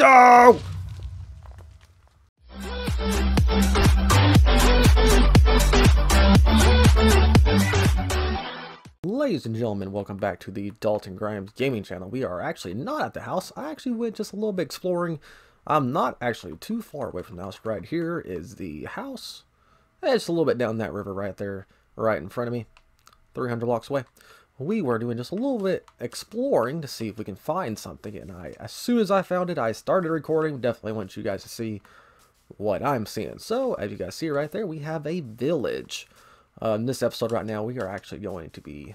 Ladies and gentlemen, welcome back to the Dalton Grimes gaming channel. We are actually not at the house. I actually went just a little bit exploring. I'm not actually too far away from the house. Right here is the house. It's a little bit down that river right there, right in front of me. 300 blocks away. We were doing just a little bit exploring to see if we can find something. And I, as soon as I found it, I started recording. Definitely want you guys to see what I'm seeing. So, as you guys see right there, we have a village. Uh, in this episode right now, we are actually going to be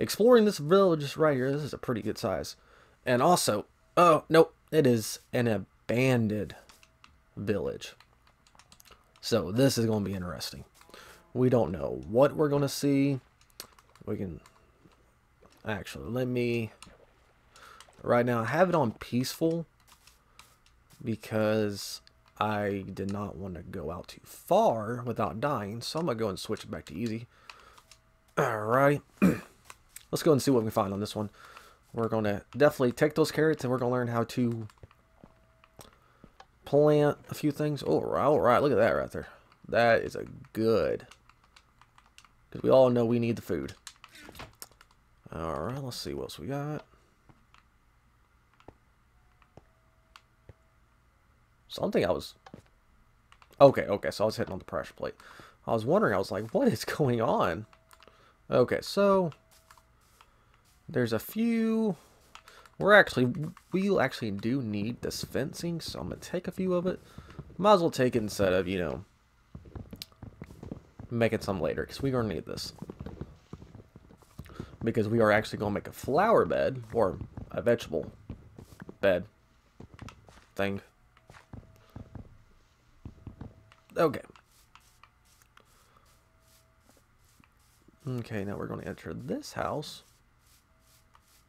exploring this village right here. This is a pretty good size. And also, oh, nope, it is an abandoned village. So this is going to be interesting. We don't know what we're going to see. We can, actually, let me, right now, I have it on peaceful because I did not want to go out too far without dying. So I'm going to go and switch it back to easy. Alright. Let's go and see what we can find on this one. We're going to definitely take those carrots and we're going to learn how to plant a few things. Oh, all right. Look at that right there. That is a good. Because we all know we need the food. All right. Let's see what else we got. Something I was... Okay, okay. So I was hitting on the pressure plate. I was wondering. I was like, what is going on? Okay, so there's a few... We're actually, we actually do need this fencing, so I'm going to take a few of it. Might as well take it instead of, you know, making some later, because we're going to need this. Because we are actually going to make a flower bed, or a vegetable bed thing. Okay. Okay, now we're going to enter this house.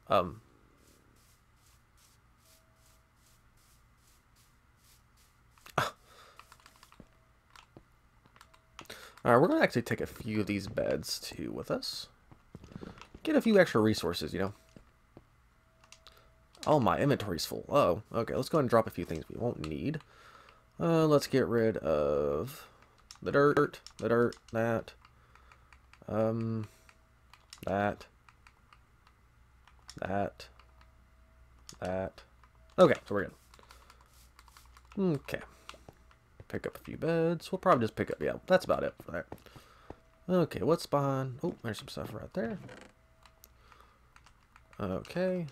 Um. Alright, we're going to actually take a few of these beds, too, with us. Get a few extra resources, you know. Oh, my inventory's full. Oh, okay, let's go and drop a few things we won't need. Uh, let's get rid of the dirt, the dirt, that, um, that, that, that. Okay, so we're good. Okay. Pick up a few beds. We'll probably just pick up, yeah, that's about it for that. Okay, what's behind? Oh, there's some stuff right there. Okay.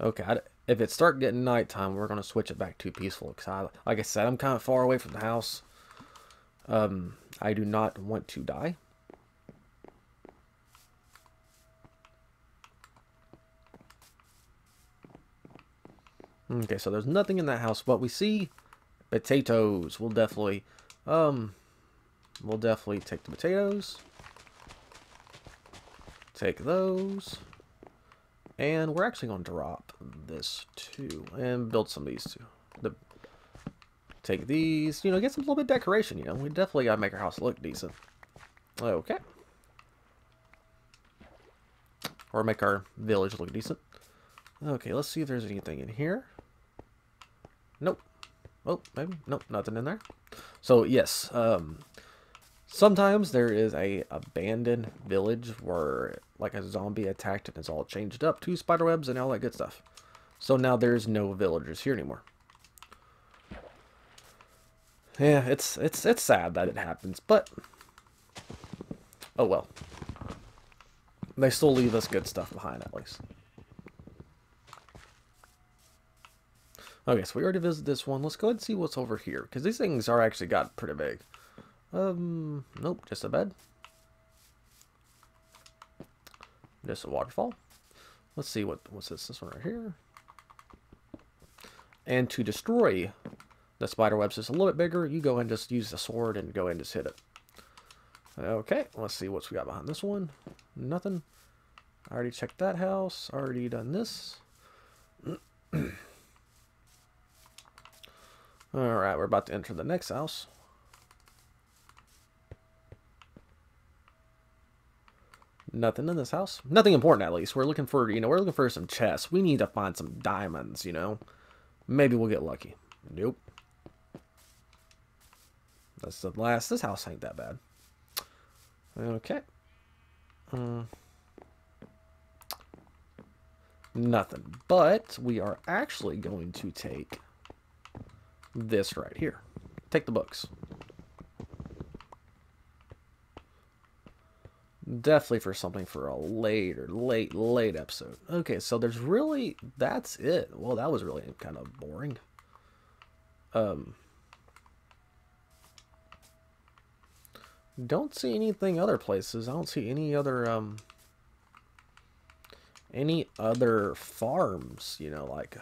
Okay, I, if it start getting nighttime, we're going to switch it back to peaceful. Cause I, like I said, I'm kind of far away from the house. Um, I do not want to die. Okay, so there's nothing in that house, but we see potatoes. We'll definitely, um, we'll definitely take the potatoes. Take those. And we're actually going to drop this too. And build some of these too. The, take these, you know, get some little bit decoration, you know. We definitely got to make our house look decent. Okay. Or make our village look decent. Okay, let's see if there's anything in here. Nope. Oh, maybe. Nope, nothing in there. So, yes. Um, sometimes there is a abandoned village where, like, a zombie attacked and it's all changed up to spiderwebs and all that good stuff. So now there's no villagers here anymore. Yeah, it's it's it's sad that it happens, but oh well. They still leave us good stuff behind at least. Okay, so we already visited this one. Let's go ahead and see what's over here. Because these things are actually got pretty big. Um, nope, just a bed. Just a waterfall. Let's see what what's this. This one right here. And to destroy the spider webs is a little bit bigger. You go and just use the sword and go and just hit it. Okay, let's see what's we got behind this one. Nothing. I already checked that house. Already done this. Alright, we're about to enter the next house. Nothing in this house. Nothing important, at least. We're looking for, you know, we're looking for some chests. We need to find some diamonds, you know. Maybe we'll get lucky. Nope. That's the last. This house ain't that bad. Okay. Uh, nothing. But we are actually going to take this right here. Take the books. Definitely for something for a later, late, late episode. Okay, so there's really, that's it. Well, that was really kind of boring. Um, don't see anything other places. I don't see any other, um, any other farms, you know, like...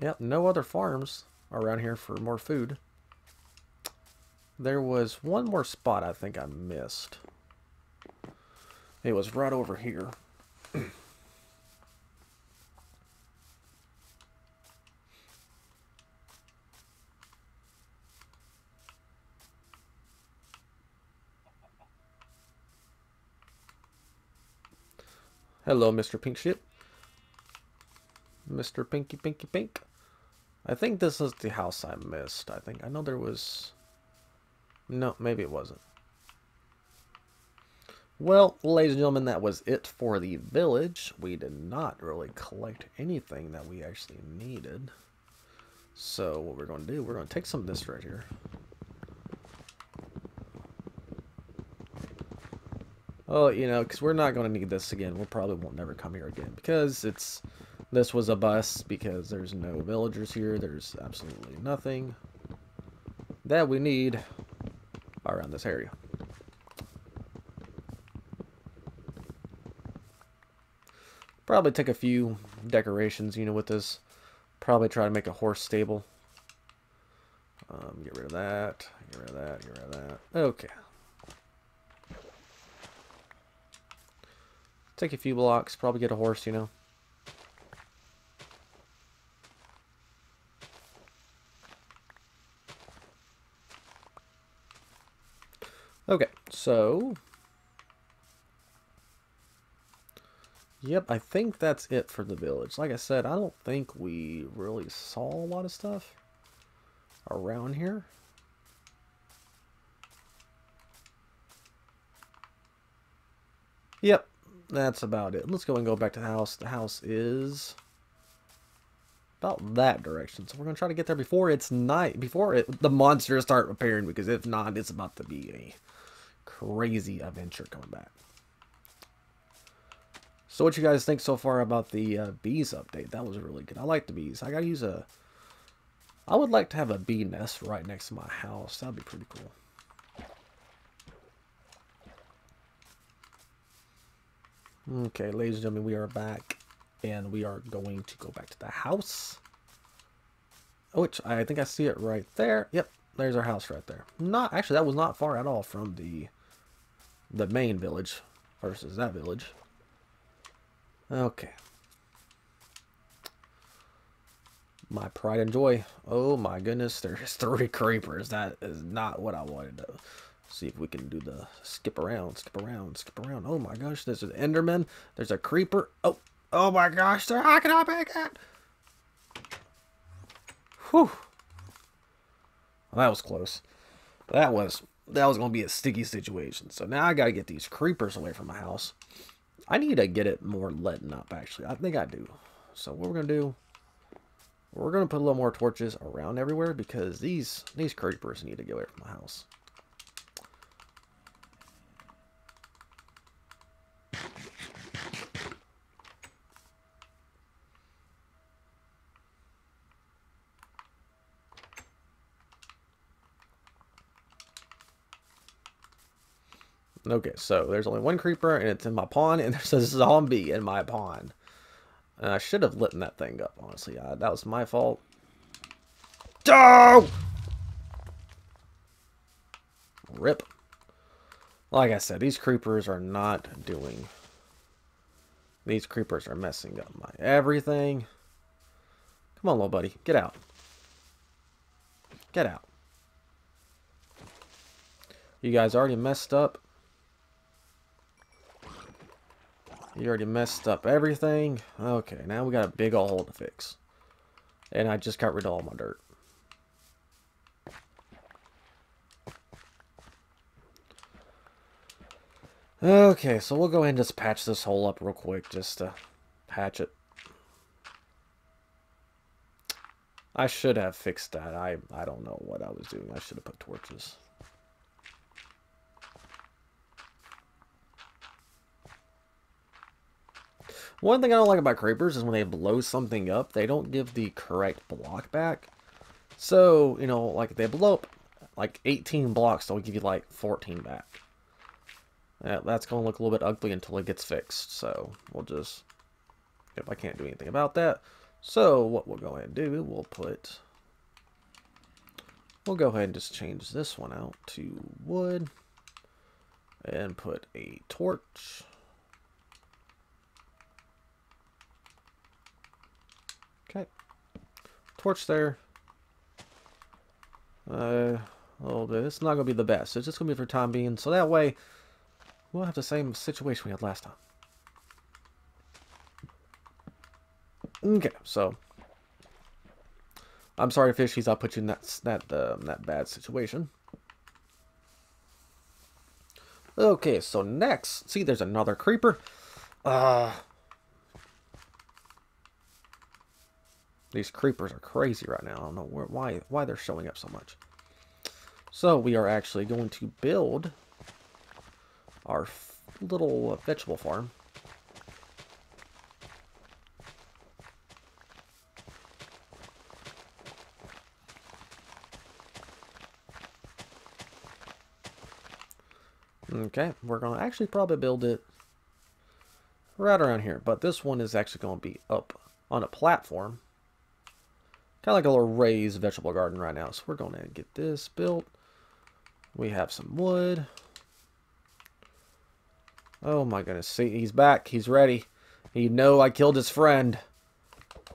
Yep, no other farms around here for more food. There was one more spot I think I missed. It was right over here. Hello, Mr. Pink Ship. Mr. Pinky Pinky Pink. I think this is the house I missed. I think I know there was no, maybe it wasn't. Well, ladies and gentlemen, that was it for the village. We did not really collect anything that we actually needed. So what we're going to do, we're going to take some of this right here. Oh, you know, because we're not going to need this again. We probably won't never come here again because it's this was a bus because there's no villagers here. There's absolutely nothing that we need around this area. Probably take a few decorations, you know, with this. Probably try to make a horse stable. Um, get rid of that. Get rid of that. Get rid of that. Okay. Take a few blocks. Probably get a horse, you know. Okay, so... Yep, I think that's it for the village. Like I said, I don't think we really saw a lot of stuff around here. Yep, that's about it. Let's go and go back to the house. The house is about that direction. So we're going to try to get there before it's night, before it, the monsters start appearing, because if not, it's about to be a crazy adventure coming back. So what you guys think so far about the uh, bees update? That was really good. I like the bees. I gotta use a... I would like to have a bee nest right next to my house. That'd be pretty cool. Okay, ladies and gentlemen, we are back. And we are going to go back to the house. Oh, which, I think I see it right there. Yep, there's our house right there. Not, actually, that was not far at all from the the main village versus that village. Okay. My pride and joy. Oh my goodness, there's three creepers. That is not what I wanted to see if we can do the skip around, skip around, skip around. Oh my gosh, there's an enderman. There's a creeper. Oh, oh my gosh, they're hacking up again. Whew. Well, that was close. That was that was to be a sticky situation. So now I got to get these creepers away from my house. I need to get it more letting up, actually. I think I do. So what we're to do, we're to put a little more torches around everywhere because these, these creepers need to get away from my house. Okay, so there's only one creeper, and it's in my pond, and there's a zombie in my pond. And I should have lit that thing up, honestly. Uh, that was my fault. Oh! Rip. Like I said, these creepers are not doing... These creepers are messing up my everything. Come on, little buddy. Get out. Get out. You guys already messed up. You already messed up everything. Okay, now we got a big old hole to fix. And I just got rid of all my dirt. Okay, so we'll go ahead and just patch this hole up real quick, just to patch it. I should have fixed that. I, I don't know what I was doing. I should have put torches. One thing I don't like about creepers is when they blow something up, they don't give the correct block back. So, you know, like they blow up like 18 blocks, they'll give you like 14 back. Yeah, that's going to look a little bit ugly until it gets fixed. So we'll just, if I can't do anything about that. So what we'll go ahead and do, we'll put, we'll go ahead and just change this one out to wood and put a torch. Okay. Torch there. Uh, a little bit. It's not going to be the best. It's just going to be for time being. So that way, We'll have the same situation we had last time. Okay, so I'm sorry, fishies. I'll put you in that that um, that bad situation. Okay, so next, see, there's another creeper. Uh, these creepers are crazy right now. I don't know where, why why they're showing up so much. So we are actually going to build our little uh, vegetable farm. Okay, we're going to actually probably build it right around here. But this one is actually going to be up on a platform. Kind of like a little raised vegetable garden right now. So we're going to get this built. We have some wood. Oh my goodness. See, he's back. He's ready. He know I killed his friend.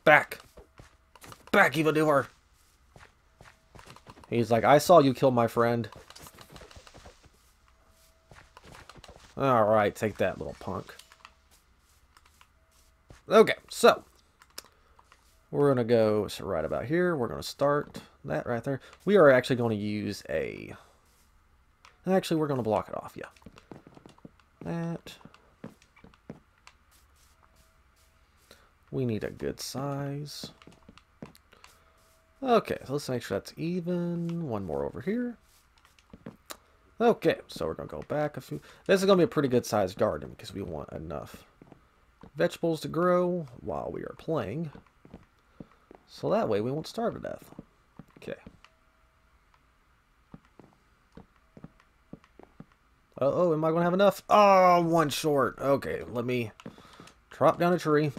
Back. Back, evildoer. He's like, I saw you kill my friend. Alright, take that, little punk. Okay, so. We're going to go so right about here. We're going to start that right there. We are actually going to use a... Actually, we're going to block it off, yeah that. We need a good size. Okay, so let's make sure that's even. One more over here. Okay, so we're going to go back a few. This is going to be a pretty good sized garden because we want enough vegetables to grow while we are playing. So that way we won't starve to death. Okay. Uh oh, am I going to have enough? Oh, one short. Okay, let me drop down a tree.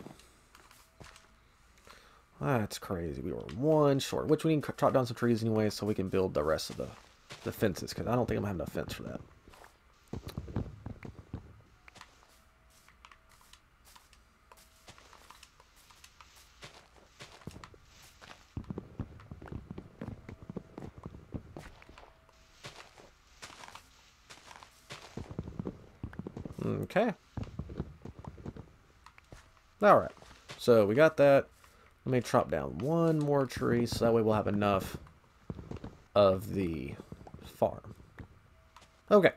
That's crazy. We were one short, which we can chop down some trees anyway so we can build the rest of the, the fences because I don't think I'm to have enough fence for that. Okay. Alright. So we got that. Let me chop down one more tree so that way we'll have enough of the farm. Okay.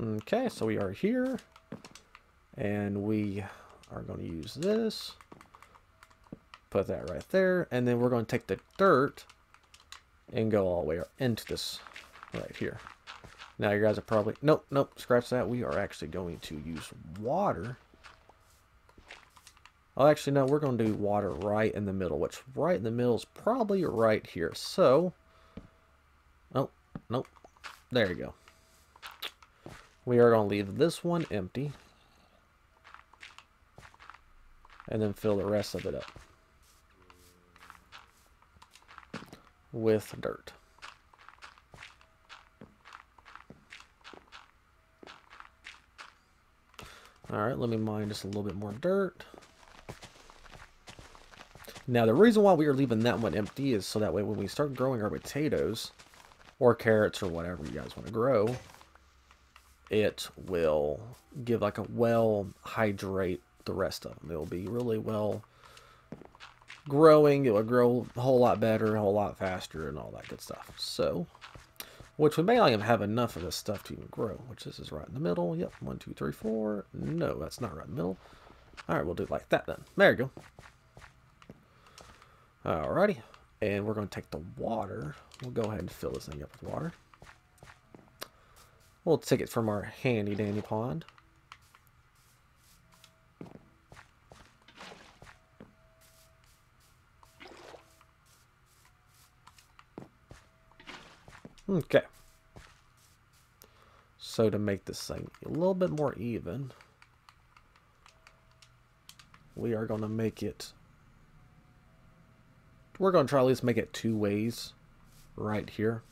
Okay, so we are here. And we are going to use this. Put that right there. And then we're going to take the dirt and go all the way into this right here. Now you guys are probably, nope, nope, scratch that. We are actually going to use water. Oh, actually, no, we're going to do water right in the middle, which right in the middle is probably right here. So, oh, nope, there you go. We are going to leave this one empty. And then fill the rest of it up. With dirt. Alright, let me mine just a little bit more dirt. Now, the reason why we are leaving that one empty is so that way when we start growing our potatoes, or carrots, or whatever you guys want to grow, it will give like a well hydrate the rest of them. It will be really well growing. It will grow a whole lot better, a whole lot faster, and all that good stuff. So, which we may not even have enough of this stuff to even grow, which this is right in the middle. Yep, one, two, three, four. No, that's not right in the middle. All right, we'll do it like that then. There you go. Alrighty, and we're going to take the water. We'll go ahead and fill this thing up with water. We'll take it from our handy dandy pond. Okay. So to make this thing a little bit more even, we are going to make it, we're going to try at least make it two ways right here.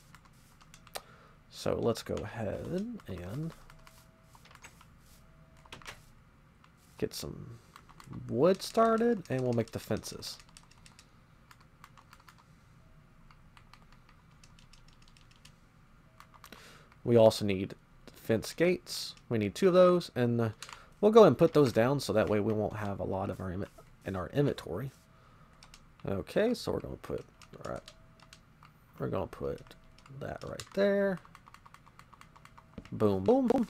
So let's go ahead and get some wood started and we'll make the fences. We also need fence gates. We need two of those, and uh, we'll go and put those down so that way we won't have a lot of our in our inventory. Okay, so we're gonna put all right. We're gonna put that right there. Boom, boom, boom.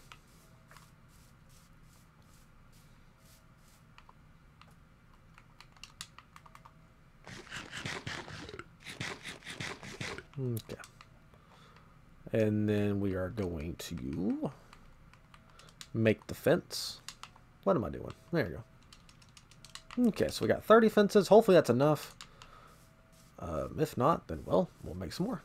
Okay. And then we are going to make the fence. What am I doing? There you go. Okay, so we got 30 fences. Hopefully that's enough. Um, if not, then, well, we'll make some more.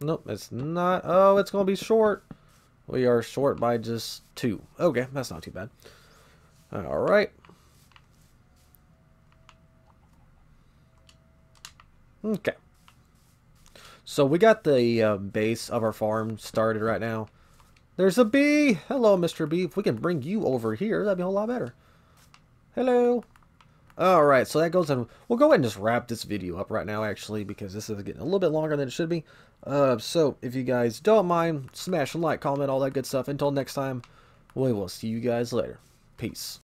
Nope, it's not. Oh, it's going to be short. We are short by just two. Okay, that's not too bad. All right. Okay. So we got the uh, base of our farm started right now. There's a bee! Hello, Mr. Bee. If we can bring you over here, that'd be a whole lot better. Hello. Alright, so that goes in. We'll go ahead and just wrap this video up right now, actually, because this is getting a little bit longer than it should be. Uh, so, if you guys don't mind, smash a like, comment, all that good stuff. Until next time, we will see you guys later. Peace.